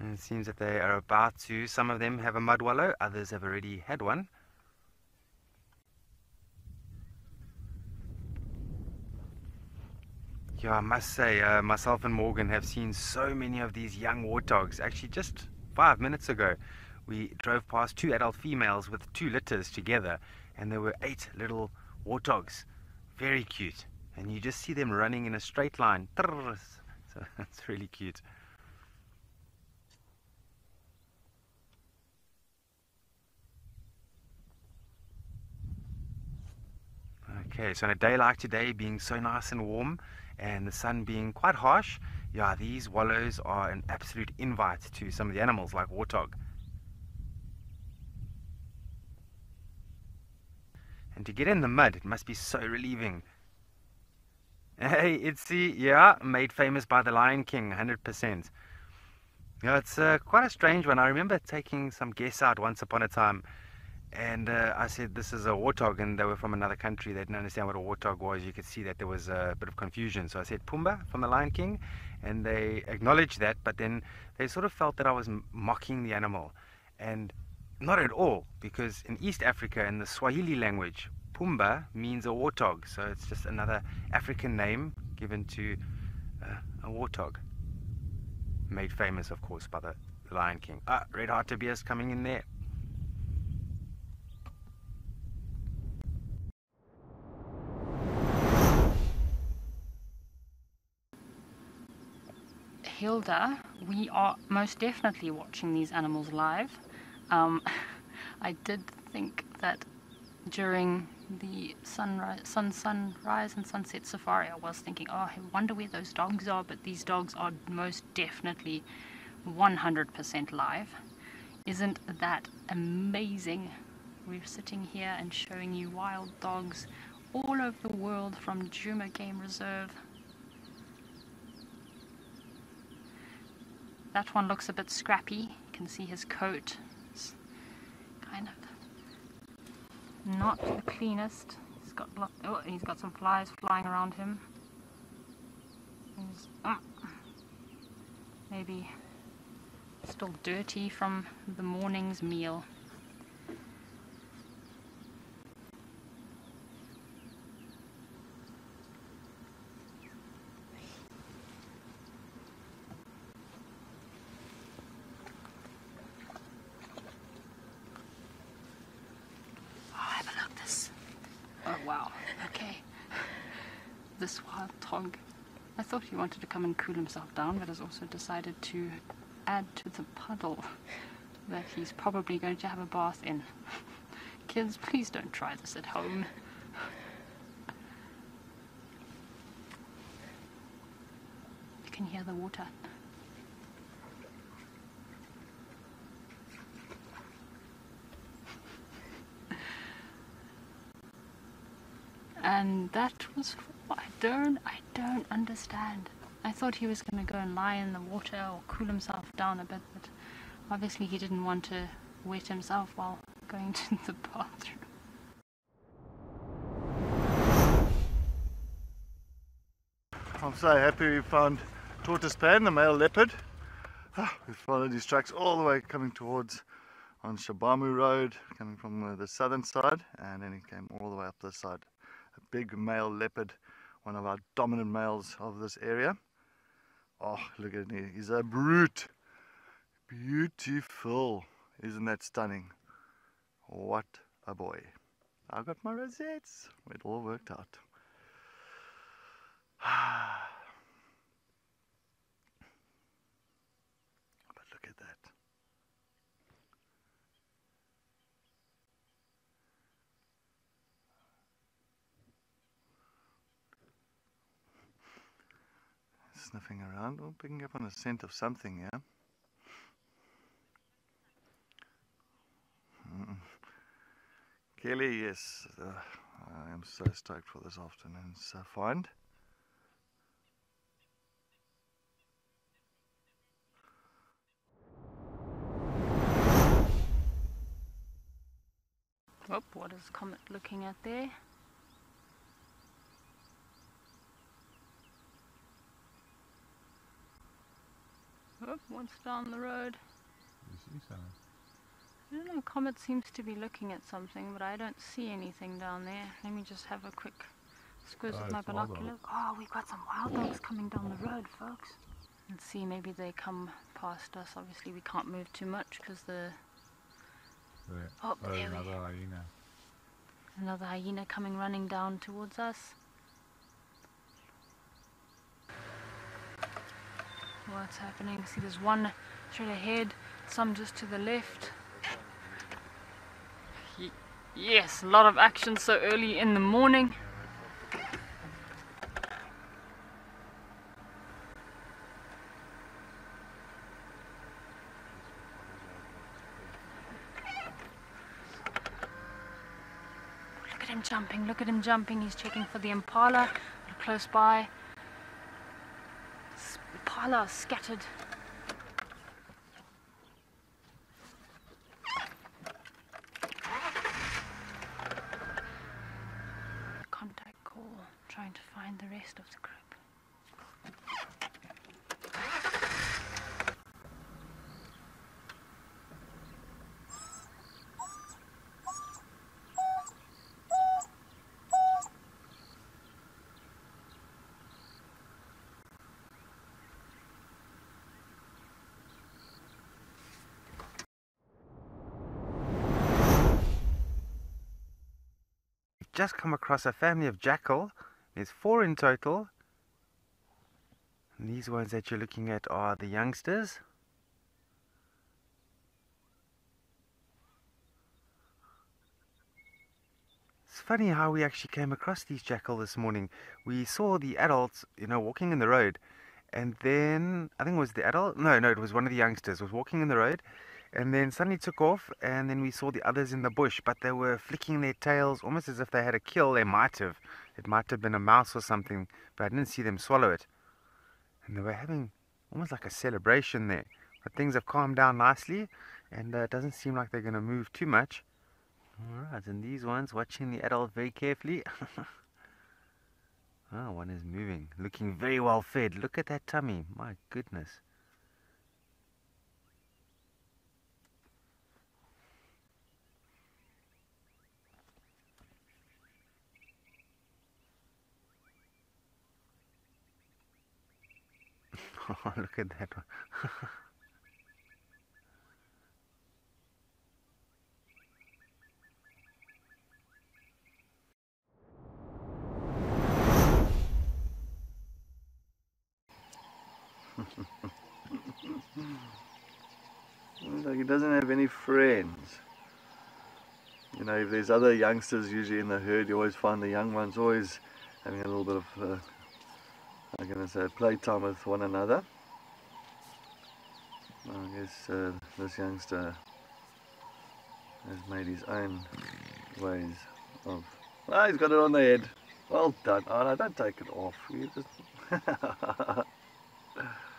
And it seems that they are about to, some of them have a mud wallow, others have already had one. Yeah, I must say, uh, myself and Morgan have seen so many of these young warthogs. Actually, just five minutes ago, we drove past two adult females with two litters together, and there were eight little warthogs. Very cute. And you just see them running in a straight line. So it's really cute. Okay, so on a day like today, being so nice and warm, and the sun being quite harsh, yeah, these wallows are an absolute invite to some of the animals like warthog. And to get in the mud, it must be so relieving. Hey, it's the, yeah, made famous by the Lion King, 100%. Yeah, it's uh, quite a strange one. I remember taking some guests out once upon a time and uh, I said, This is a warthog, and they were from another country. They didn't understand what a warthog was. You could see that there was a bit of confusion. So I said, Pumbaa from the Lion King, and they acknowledged that, but then they sort of felt that I was mocking the animal. And not at all, because in East Africa, in the Swahili language, Pumbaa means a warthog. So it's just another African name given to uh, a warthog. Made famous, of course, by the Lion King. Ah, Red Heart Tobias coming in there. Hilda, we are most definitely watching these animals live. Um, I did think that during the sunrise, sun, sunrise and sunset safari, I was thinking, oh, I wonder where those dogs are, but these dogs are most definitely 100% live. Isn't that amazing? We're sitting here and showing you wild dogs all over the world from Djuma Game Reserve That one looks a bit scrappy. You can see his coat is kind of not the cleanest. He's got oh, he's got some flies flying around him. He's, uh, maybe still dirty from the morning's meal. Wow, okay. This wild hog. I thought he wanted to come and cool himself down, but has also decided to add to the puddle that he's probably going to have a bath in. Kids, please don't try this at home. You can hear the water. And that was I don't I don't understand. I thought he was going to go and lie in the water or cool himself down a bit, but obviously he didn't want to wet himself while going to the bathroom. I'm so happy we found Tortoise Pan, the male leopard. Ah, we followed his tracks all the way coming towards on Shabamu Road, coming from the southern side, and then he came all the way up this side big male leopard, one of our dominant males of this area. Oh, look at him. He's a brute. Beautiful. Isn't that stunning? What a boy. I got my rosettes. It all worked out. Ah. Sniffing around. Oh, picking up on a scent of something, yeah? Mm. Kelly, yes. Uh, I am so stoked for this afternoon's uh, find. Oh, what is Comet looking at there? What's down the road? You see something? I don't know, Comet seems to be looking at something, but I don't see anything down there. Let me just have a quick squiz Oh, with my binoculars. Oh, we've got some wild dogs coming down the road, folks. Let's see, maybe they come past us. Obviously, we can't move too much because the There. Oh, Oh, there we another hyena. another hyena coming running down towards us. What's happening? See, there's one straight ahead, some just to the left. Ye- Yes, a lot of action so early in the morning. Look at him jumping, look at him jumping. He's checking for the impala close by. S- scattered. Contact call, trying to find the rest of the group. Just come across a family of jackal. There's four in total. And these ones that you're looking at are the youngsters. It's funny how we actually came across these jackal this morning. We saw the adults, you know, walking in the road, and then I think it was the adult. No, no, it was one of the youngsters was walking in the road, and then suddenly took off, and then we saw the others in the bush, but they were flicking their tails almost as if they had a kill. They might have. It might have been a mouse or something, but I didn't see them swallow it. And they were having almost like a celebration there. But things have calmed down nicely, and uh, it doesn't seem like they're going to move too much. Alright, and these ones watching the adult very carefully. oh, one is moving, looking very well fed. Look at that tummy, my goodness. Oh, look at that one. Like he doesn't have any friends. You know, if there's other youngsters usually in the herd, you always find the young ones always having a little bit of, uh, I'm going to say, playtime with one another. I guess uh, this youngster has made his own ways of. Ah, he's got it on the head. Well done. Oh no, don't take it off. You just